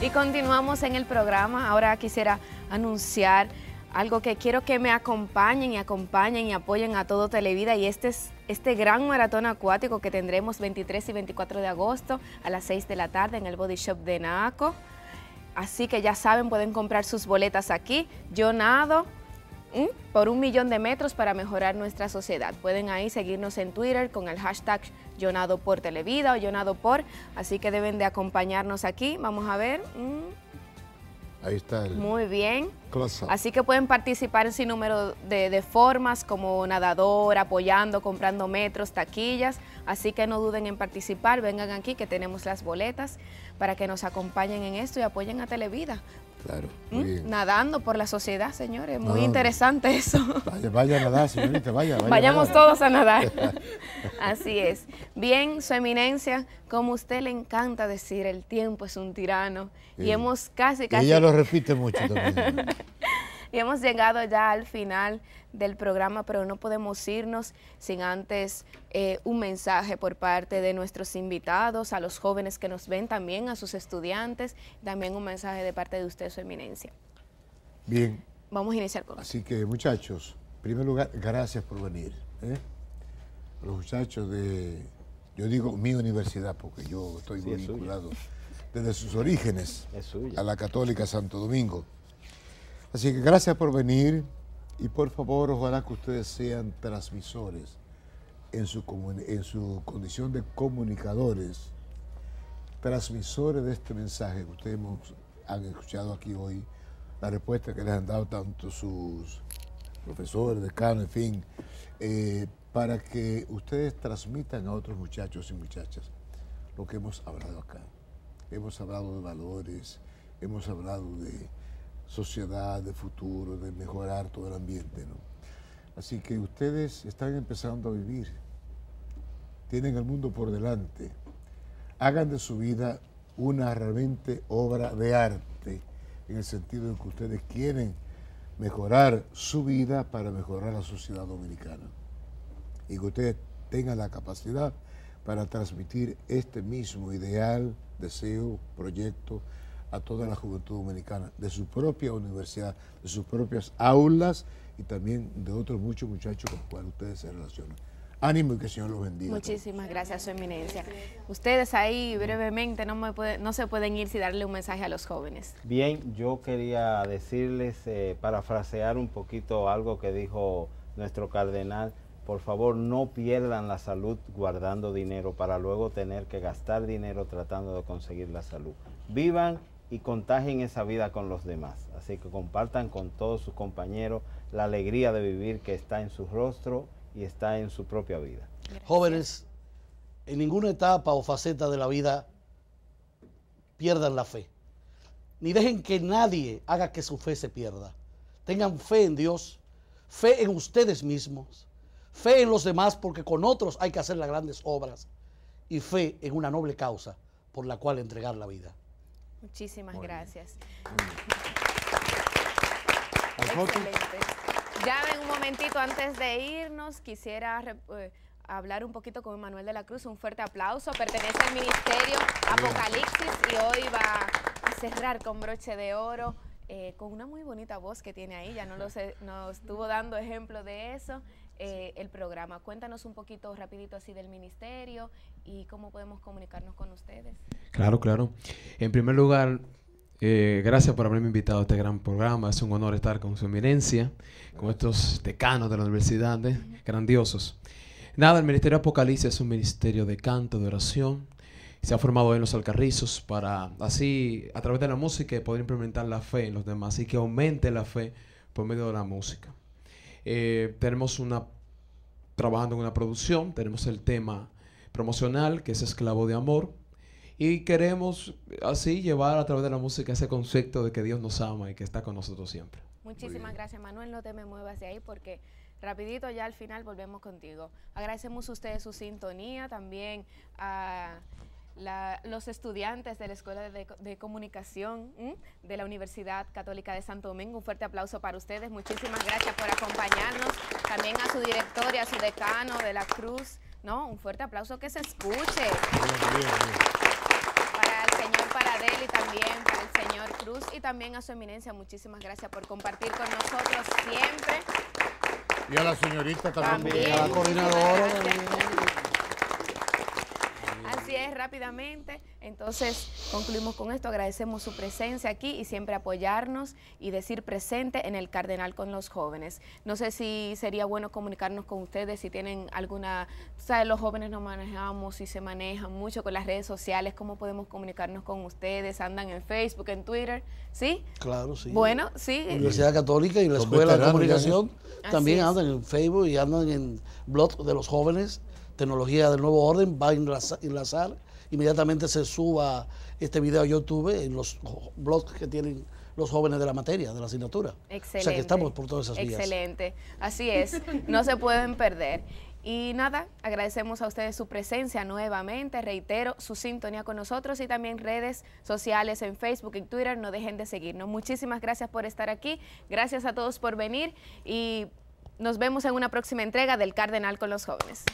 Y continuamos en el programa. Ahora quisiera anunciar algo que quiero que me acompañen y acompañen y apoyen a todo Televida y este es este gran maratón acuático que tendremos 23 y 24 de agosto a las 6 de la tarde en el Body Shop de Naco. Así que ya saben, pueden comprar sus boletas aquí. Yo nado por un millón de metros para mejorar nuestra sociedad. Pueden ahí seguirnos en Twitter con el hashtag Yo nado por Televida o Yo nado por. Así que deben de acompañarnos aquí. Vamos a ver. Ahí está el Muy bien. Así que pueden participar en sin número de, de, formas como nadador, apoyando, comprando metros, taquillas. Así que no duden en participar. Vengan aquí que tenemos las boletas para que nos acompañen en esto y apoyen a Televida. Claro. ¿Mm? Nadando por la sociedad, señores. Muy interesante eso. Vaya, vaya a nadar, señorita, vaya. vaya Vayamos todos a nadar. Así es. Bien, su eminencia, como usted le encanta decir, el tiempo es un tirano. Y hemos casi, casi... Y ella lo repite mucho también. y hemos llegado ya al final del programa, pero no podemos irnos sin antes eh, un mensaje por parte de nuestros invitados, a los jóvenes que nos ven también, a sus estudiantes, también un mensaje de parte de usted, su eminencia. Bien. Vamos a iniciar con Así que muchachos, en primer lugar, gracias por venir. ¿eh? Los muchachos de, yo digo mi universidad, porque yo estoy vinculado desde sus orígenes a la Católica Santo Domingo. Así que gracias por venir. Y por favor, ojalá que ustedes sean transmisores en su, condición de comunicadores, transmisores de este mensaje que ustedes han escuchado aquí hoy, la respuesta que les han dado tanto sus profesores, decanos, en fin, eh, para que ustedes transmitan a otros muchachos y muchachas lo que hemos hablado acá. Hemos hablado de valores, hemos hablado de sociedad, de futuro, de mejorar todo el ambiente. ¿no? Así que ustedes están empezando a vivir, tienen el mundo por delante, hagan de su vida una realmente obra de arte, en el sentido de que ustedes quieren mejorar su vida para mejorar la sociedad dominicana. Y que ustedes tengan la capacidad para transmitir este mismo ideal, deseo, proyecto a toda la juventud dominicana, de su propia universidad, de sus propias aulas y también de otros muchos muchachos con los cuales ustedes se relacionan. Ánimo y que el Señor los bendiga. Muchísimas gracias, Su Eminencia. Ustedes ahí brevemente no, me no se pueden ir sin darle un mensaje a los jóvenes. Bien, yo quería decirles, eh, parafrasear un poquito algo que dijo nuestro cardenal, por favor no pierdan la salud guardando dinero para luego tener que gastar dinero tratando de conseguir la salud. Vivan y contagien esa vida con los demás. Así que compartan con todos sus compañeros la alegría de vivir que está en su rostro y está en su propia vida. Jóvenes, en ninguna etapa o faceta de la vida pierdan la fe. Ni dejen que nadie haga que su fe se pierda. Tengan fe en Dios, fe en ustedes mismos, fe en los demás porque con otros hay que hacer las grandes obras y fe en una noble causa por la cual entregar la vida. Muchísimas gracias. Excelente. Ya en un momentito antes de irnos quisiera eh, hablar un poquito con Manuel de la Cruz. Un fuerte aplauso. Pertenece al Ministerio Apocalipsis y hoy va a cerrar con broche de oro. Eh, con una muy bonita voz que tiene ahí, ya no lo sé, nos estuvo dando ejemplo de eso. Eh, el programa. Cuéntanos un poquito rapidito así del ministerio y cómo podemos comunicarnos con ustedes. Claro, claro. En primer lugar, eh, gracias por haberme invitado a este gran programa. Es un honor estar con su eminencia, con estos decanos de la universidad, ¿eh? grandiosos. Nada, el Ministerio Apocalipsis es un ministerio de canto, de oración. Se ha formado en los alcarrizos para así, a través de la música, poder implementar la fe en los demás y que aumente la fe por medio de la música. Eh, tenemos una, trabajando en una producción, tenemos el tema promocional que es Esclavo de Amor. Y queremos así llevar a través de la música ese concepto de que Dios nos ama y que está con nosotros siempre. Muchísimas gracias, Manuel. No te me muevas de ahí porque rapidito ya al final volvemos contigo. Agradecemos a ustedes su sintonía, también a los estudiantes de la Escuela de, Comunicación de la Universidad Católica de Santo Domingo. Un fuerte aplauso para ustedes. Muchísimas gracias por acompañarnos. También a su director y a su decano de la Cruz. No, un fuerte aplauso que se escuche. Para el señor para Deli también, para el señor Cruz y también a su eminencia. Muchísimas gracias por compartir con nosotros siempre. Y a la señorita también. también. A la coordinadora Así es, rápidamente. Entonces, concluimos con esto. Agradecemos su presencia aquí y siempre apoyarnos y decir presente en el Cardenal con los jóvenes. No sé si sería bueno comunicarnos con ustedes, si tienen alguna... ¿Sabes? Los jóvenes nos manejamos y se manejan mucho con las redes sociales. ¿Cómo podemos comunicarnos con ustedes? ¿Andan en Facebook, en Twitter? ¿Sí? Claro, sí. Bueno, sí. Universidad Católica y la Escuela de Comunicación también andan en Facebook y andan en blog de los jóvenes tecnología del nuevo orden va a enlazar, inmediatamente se suba este video a YouTube en los blogs que tienen los jóvenes de la materia, de la asignatura. Excelente. O sea que estamos por todas esas vías. Excelente, así es, no se pueden perder. Y nada, agradecemos a ustedes su presencia nuevamente, reitero su sintonía con nosotros y también redes sociales en Facebook y Twitter, no dejen de seguirnos. Muchísimas gracias por estar aquí, gracias a todos por venir y nos vemos en una próxima entrega del Cardenal con los jóvenes.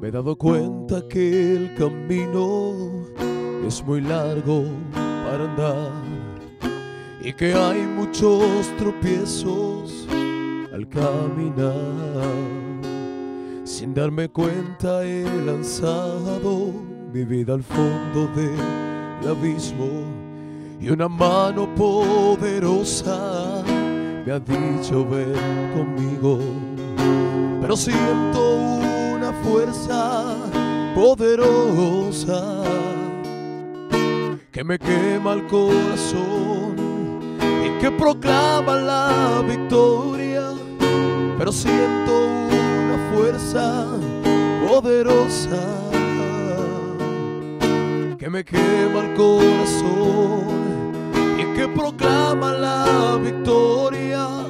Me he dado cuenta que el camino es muy largo para andar y que hay muchos tropiezos al caminar. Sin darme cuenta he lanzado mi vida al fondo del abismo y una mano poderosa me ha dicho ven conmigo. Pero siento una fuerza poderosa que me quema el corazón que proclama la victoria, pero siento una fuerza poderosa que me quema el corazón y que proclama la victoria.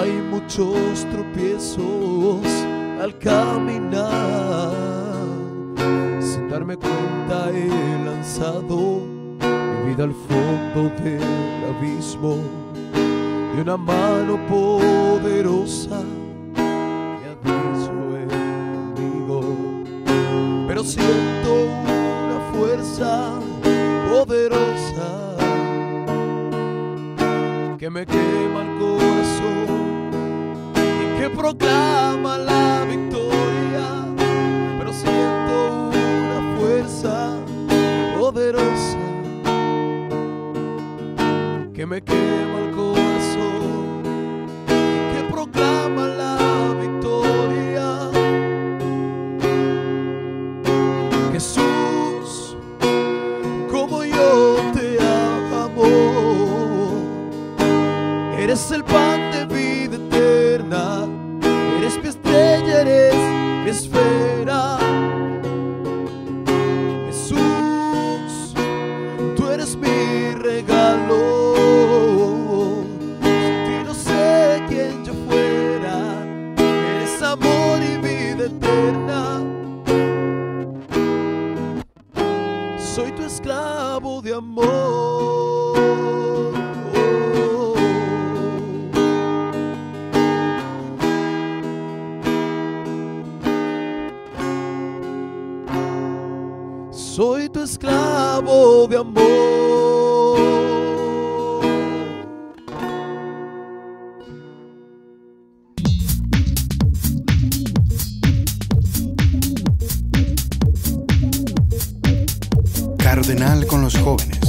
hay muchos tropiezos al caminar. Sin darme cuenta he lanzado mi vida al fondo del abismo. Y una mano poderosa me ha dicho conmigo, pero siento fuerza poderosa que me quema el corazón proclama la victoria, pero siento una fuerza poderosa que me quema el corazón mi esfera. Jesús, tú eres mi regalo. Sin ti no sé quién yo fuera, eres amor y vida eterna. Soy tu esclavo de amor. Cardenal con los jóvenes.